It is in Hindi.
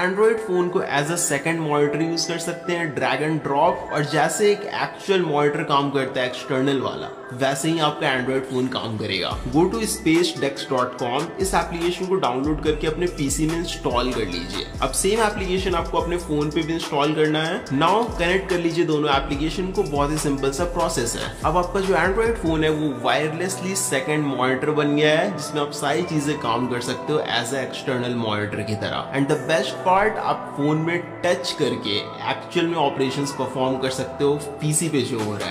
एंड्रॉइड फ़ोन को as a second monitor use कर सकते हैं ड्रैग एंड ड्रॉप और जैसे एक एक्चुअल मॉनिटर काम करता है एक्सटर्नल वाला, वैसे ही आपका एंड्रॉइड फ़ोन काम करेगा। Go to spacedesk dot com इस एप्लीकेशन को डाउनलोड करके अपने पीसी में इंस्टॉल कर लीजिए। अब सेम एप्लीकेशन आपको अपने फ़ोन पे भी इंस्टॉल करना है। नाउ कनेक्ट कर लीजिए दोनों एप्लीकेशन को, बहुत ही सिंपल सा प्रोसेस है। अब आपका जो एंड्रॉइड फ़ोन है, वो वायरलेसली सेकेंड मॉनिटर बन गया है, जिसमें आप सारी चीज़ें काम कर सकते हो एज ए एक्सटर्नल मॉनिटर की तरह। एंड द बेस्ट पार्ट आप फ़ोन में टच करके एक्चुअल में ऑपरेशंस परफॉर्म कर सकते हो पीसी पे जो हो रहा है।